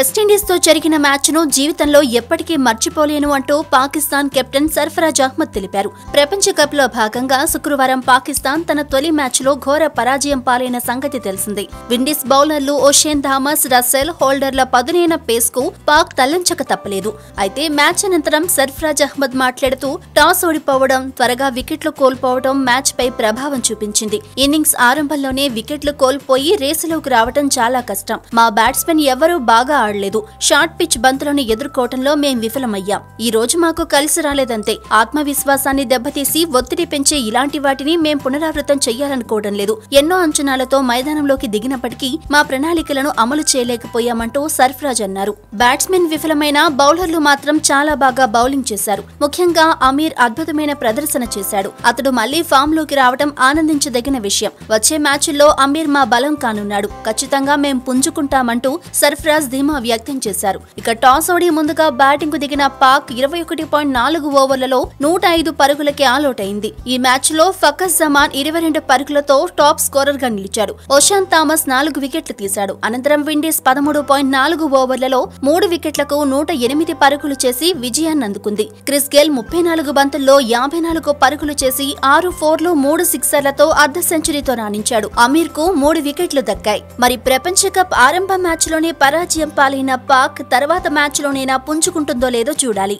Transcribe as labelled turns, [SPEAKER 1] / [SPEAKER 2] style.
[SPEAKER 1] వెస్టిండీస్తో జరిగిన మ్యాచ్ను జీవితంలో ఎప్పటికీ మర్చిపోలేను అంటూ పాకిస్తాన్ కెప్టెన్ సర్ఫరాజ్ అహ్మద్ తెలిపారు. ప్రపంచ కప్లో భాగంగా శుక్రవారం పాకిస్తాన్ తన తొలి మ్యాచ్లో ఘోర పరాజయం పాలైన సంగతి తెలిసిందే. విండీస్ బౌలర్లు ఓషేన్ థామస్ రసెల్ హోల్డర్ల పదునైన పేస్కు పాక్ తల్లించక తప్పలేదు. అయితే మ్యాచ్ అనంతరం సర్ఫరాజ్ అహ్మద్ మాట్లాడుతూ టాస్ ఓడిపోవడం త్వరగా వికెట్లు కోల్పోవడం మ్యాచ్పై ప్రభావం చూపించింది. ఇన్నింగ్స్ ఆరంభంలోనే వికెట్లు కోల్పోయి రేసులోకి రావడం చాలా కష్టం. మా బ్యాట్స్మెన్ ఎవరూ బాగా ఆడలేదు షార్ట్ పిచ్ బంతులను ఎదుర్కోవటంలో మేం విఫలమయ్యాం. ఈ రోజు మాకు కలిసి రాలేదంతే. ఆత్మవిశ్వాసాన్ని దెబ్బతీసి ఒత్తిడి పెంచే ఇలాంటి వాటిని మేం పునరావృతం చెయ్యాలనుకోవడం లేదు. ఎన్నో అంచనాలతో మైదానంలోకి దిగినప్పటికీ మా ప్రణాళికలను అమలు చేయలేకపోయామంటూ సర్ఫరాజ్ అన్నారు. బ్యాట్స్మెన్ విఫలమైన బౌలర్లు మాత్రం చాలా బాగా బౌలింగ్ చేశారు. ముఖ్యంగా అమీర్ అద్భుతమైన ప్రదర్శన చేశాడు. అతడు మళ్ళీ ఫామ్లోకి రావడం ఆనందించదగిన విషయం. వచ్చే మ్యాచ్ల్లో అమీర్ మా బలం కానున్నాడు. ఖచ్చితంగా మేం పుంజుకుంటామంటూ సర్ఫరాజ్ ధీమా వ్యక్తం చేశారు. ఇక టాస్ ఓడి ముందుగా బ్యాటింగ్కు దిగిన పాక్ ఇరవై ఒకటి పాయింట్ నాలుగు ఓవర్లలో నూట ఐదు పరుగులకి ఆలౌట్ అయింది ఈ మ్యాచ్లో ఫకస్ జమాన్ ఇరవై రెండు పరుగులతో టాప్ స్కోరర్గా నిలిచాడు. ఓషాన్ థామస్ నాలుగు వికెట్లు తీశాడు. అనంతరం విండీస్ పదమూడు పాయింట్ నాలుగు ఓవర్లలో మూడు వికెట్లకు నూట ఎనిమిది పరుగులు చేసి విజయాన్ని అందుకుంది. క్రిస్ గేల్ ముప్పై నాలుగు బంతుల్లో యాభై నాలుగు పరుగులు చేసి ఆరు ఫోర్లు మూడు సిక్సర్లతో అర్ధ సెంచరీతో రాణించాడు. అమీర్కు మూడు వికెట్లు దక్కాయి. మరి ప్రపంచ కప్ ఆరంభ మ్యాచ్లోనే పరాజయం పాలైన పాక్ తర్వాత మ్యాచ్లోనైనా పుంజుకుంటుందో లేదో చూడాలి.